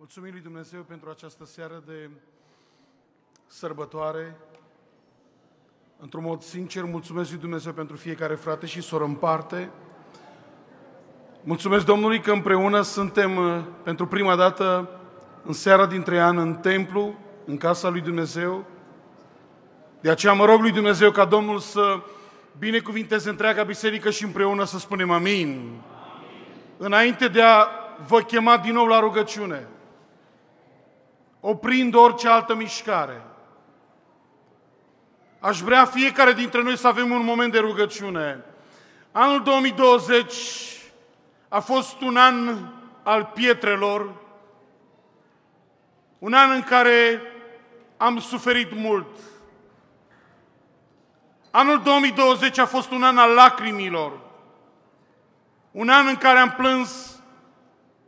Mulțumim lui Dumnezeu pentru această seară de sărbătoare. Într-un mod sincer, mulțumesc lui Dumnezeu pentru fiecare frate și soră în parte. Mulțumesc Domnului că împreună suntem uh, pentru prima dată în seara dintre ani în templu, în casa lui Dumnezeu. De aceea mă rog lui Dumnezeu ca Domnul să binecuvinteze întreaga biserică și împreună să spunem amin. amin. Înainte de a vă chema din nou la rugăciune, oprind orice altă mișcare. Aș vrea fiecare dintre noi să avem un moment de rugăciune. Anul 2020 a fost un an al pietrelor, un an în care am suferit mult. Anul 2020 a fost un an al lacrimilor, un an în care am plâns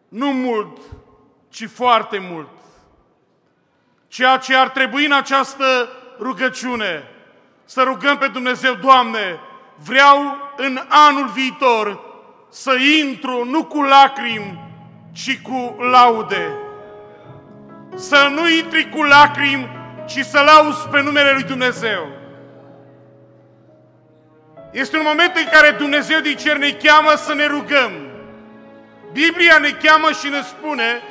nu mult, ci foarte mult. Ceea ce ar trebui în această rugăciune, să rugăm pe Dumnezeu, Doamne, vreau în anul viitor să intru nu cu lacrimi, ci cu laude. Să nu intri cu lacrimi, ci să lauzi pe numele Lui Dumnezeu. Este un moment în care Dumnezeu din cer ne cheamă să ne rugăm. Biblia ne cheamă și ne spune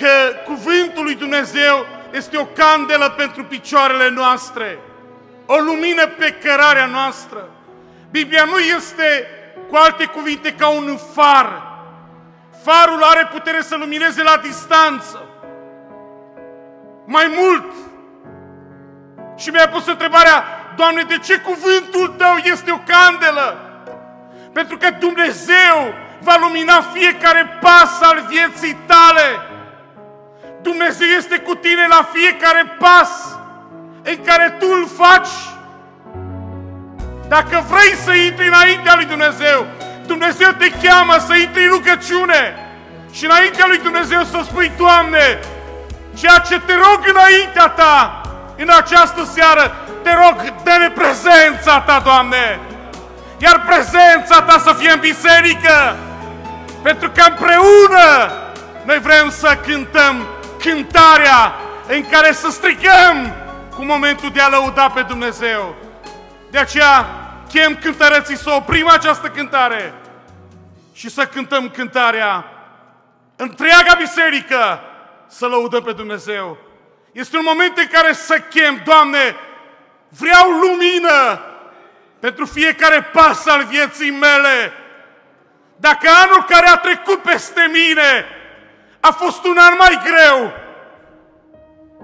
că cuvântul lui Dumnezeu este o candelă pentru picioarele noastre, o lumină pe cărarea noastră. Biblia nu este, cu alte cuvinte, ca un far. Farul are putere să lumineze la distanță. Mai mult. Și mi-a pus întrebarea, Doamne, de ce cuvântul Tău este o candelă? Pentru că Dumnezeu va lumina fiecare pas al vieții tale. Dumnezeu este cu tine la fiecare pas în care tu îl faci. Dacă vrei să intri înaintea lui Dumnezeu, Dumnezeu te cheamă să intri în rugăciune și înaintea lui Dumnezeu să spui, Doamne, ceea ce te rog înaintea ta în această seară, te rog, dă-ne prezența ta, Doamne, iar prezența ta să fie în biserică, pentru că împreună noi vrem să cântăm cântarea în care să strigăm cu momentul de a lăuda pe Dumnezeu. De aceea chem cântăreții să oprim această cântare și să cântăm cântarea întreaga biserică să lăudăm pe Dumnezeu. Este un moment în care să chem, Doamne, vreau lumină pentru fiecare pas al vieții mele. Dacă anul care a trecut peste mine a fost un an mai greu.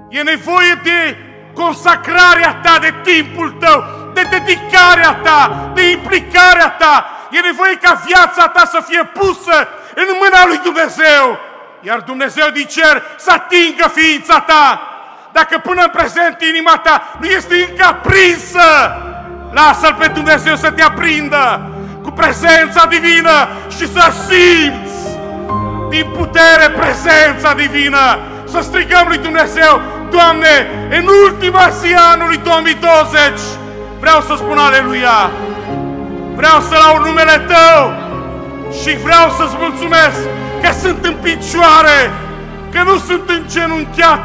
E nevoie de consacrarea ta, de timpul tău, de dedicarea ta, de implicarea ta. E nevoie ca viața ta să fie pusă în mâna lui Dumnezeu. Iar Dumnezeu din cer să atingă ființa ta. Dacă până în prezent inima ta nu este încă aprinsă, lasă-L pe Dumnezeu să te aprindă cu prezența divină și să simți din putere prezența divină, să strigăm lui Dumnezeu, Doamne, în ultima zi a anului 2020, vreau să spun aleluia, vreau să lau numele Tău și vreau să-ți mulțumesc că sunt în picioare, că nu sunt îngenunchiat,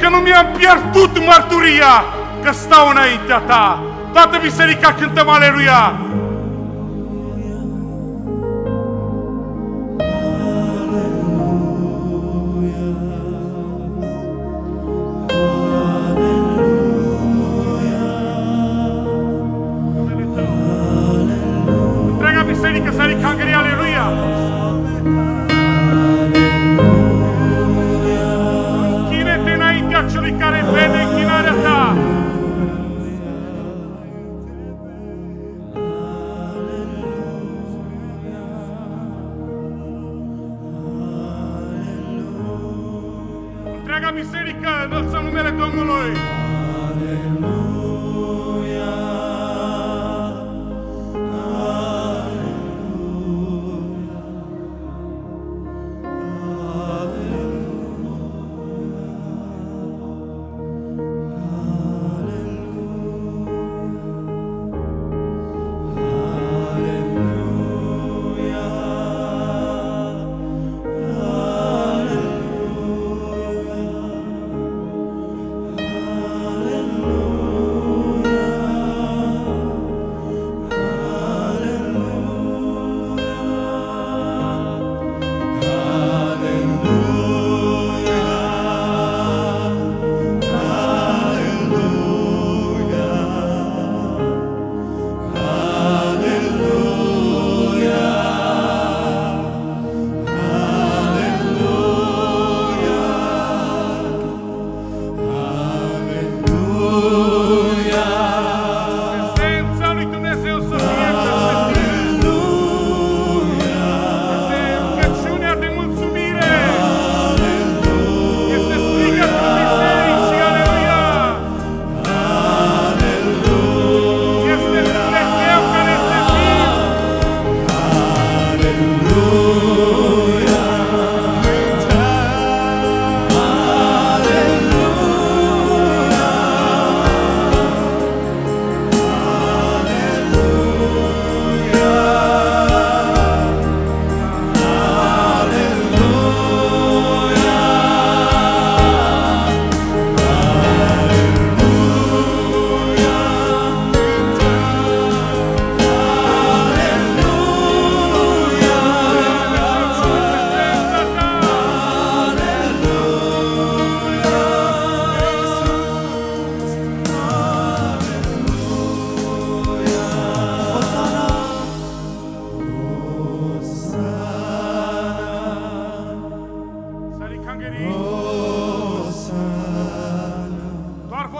că nu mi-am pierdut mărturia, că stau înaintea Ta. Toată biserica cântăm aleluia! sale cangre, aleluia. Închine-te înaintea celui care vede închinarea ta. Întreaga biserică înălțăm numele Domnului.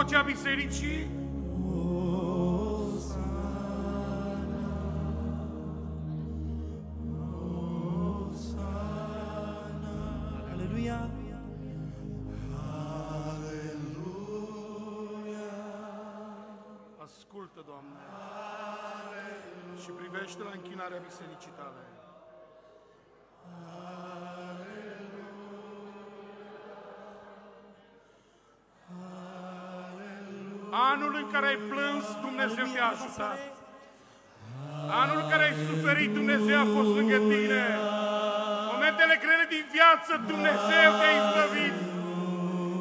Vocea bisericii. Aleluia. Ascultă, Doamne, și privește la închinarea bisericii tale. Anul în care ai plâns, Dumnezeu te-a ajutat. Anul în care ai suferit, Dumnezeu a fost lângă tine. Momentele grele din viață, Dumnezeu te-a izbăvit.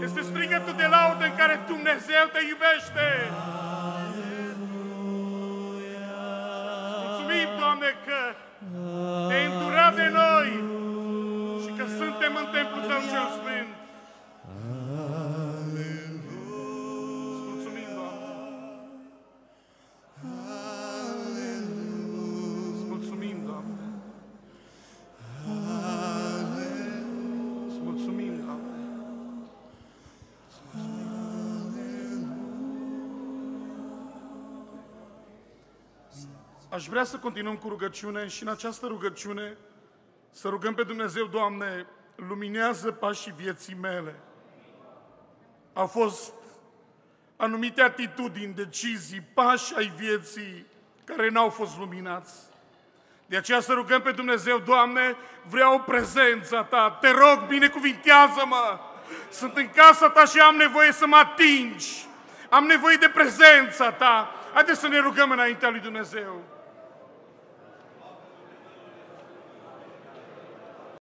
Este strigătul de laudă în care Dumnezeu te iubește. Mulțumim, Doamne, că te-ai îndurat de noi și că suntem în templul Tău cel Sfânt. Aș vrea să continuăm cu rugăciune și în această rugăciune să rugăm pe Dumnezeu, Doamne, luminează pașii vieții mele. Au fost anumite atitudini, decizii, pași ai vieții care n-au fost luminați. De aceea să rugăm pe Dumnezeu, Doamne, vreau prezența Ta, te rog, binecuvintează-mă! Sunt în casa Ta și am nevoie să mă atingi, am nevoie de prezența Ta. Haideți să ne rugăm înaintea lui Dumnezeu.